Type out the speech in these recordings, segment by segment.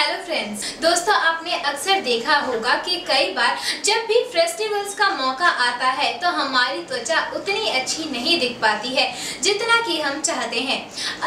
Hello friends दोस्तों आपने देखा होगा कि कई बार जब भी फेस्टिवल्स का मौका आता है तो हमारी त्वचा उतनी अच्छी नहीं दिख पाती है, जितना कि हम चाहते हैं।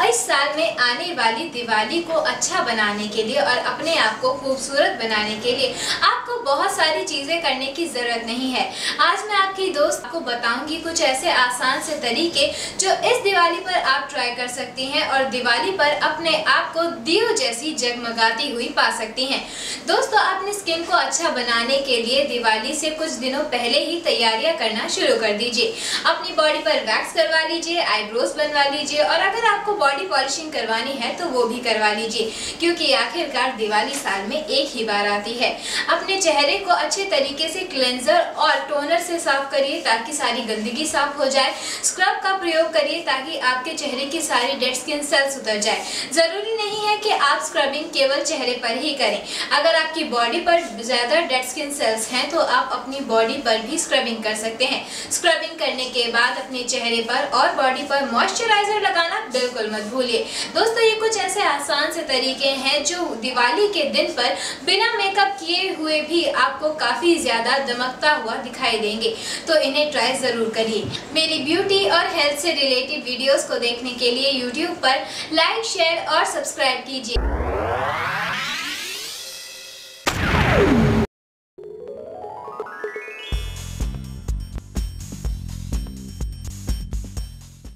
इस साल में आने वाली दिवाली को अच्छा बनाने के लिए और अपने आप को खूबसूरत बनाने के लिए आपको बहुत सारी चीज़ें करने की ज़रूरत नहीं है। आज मैं आपकी दोस्त को बताऊँगी कुछ ऐसे आसान से तरीके जो इस दिवाली पर आप ट्राई कर सकती हैं और दिवाली पर अपने आप को दियो जैसी जगमगाती हुई पा सकती हैं। दोस्तों अपनी स्किन को अच्छा बनाने के लिए दिवाली से कुछ दिनों पहले ही तैयारियाँ करना शुरू कर दीजिए। अपनी बॉडी पर वैक्स करवा लीजिए आईब्रोज बनवा लीजिए और अगर आपको बॉडी पॉलिशिंग करवानी है तो वो भी करवा लीजिए, क्योंकि आखिरकार दिवाली साल में एक ही बार आती है। अपने चेहरे को अच्छे तरीके से क्लेंजर और टोनर से साफ़ करिए ताकि सारी गंदगी साफ़ हो जाए। स्क्रब का प्रयोग करिए ताकि आपके चेहरे की सारी डेड स्किन सेल्स उतर जाए। ज़रूरी नहीं है कि आप स्क्रबिंग केवल चेहरे पर ही करें। अगर आपकी बॉडी पर ज़्यादा डेड स्किन सेल्स हैं तो आप अपनी बॉडी पर भी स्क्रबिंग कर सकते हैं। स्क्रबिंग करने के बाद अपने चेहरे पर और बॉडी पर मॉइस्चराइजर लगाना बिल्कुल मत भूलिए। दोस्तों, ये कुछ ऐसे आसान से तरीके हैं जो दिवाली के दिन पर बिना मेकअप किए हुए भी आपको काफ़ी ज़्यादा दमकता हुआ दिखाई देंगे। तो इन्हें ट्राई ज़रूर करिए। मेरी ब्यूटी और हेल्थ से रिलेटेड वीडियोस को देखने के लिए यूट्यूब पर लाइक शेयर और सब्सक्राइब कीजिए।